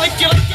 like you like